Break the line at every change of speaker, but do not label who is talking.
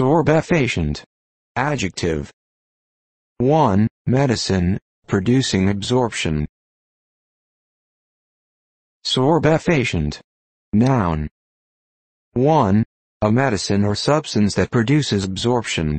Sorbefacient. Adjective. 1. Medicine, producing absorption. Sorbefacient. Noun. 1. A medicine or substance that produces absorption.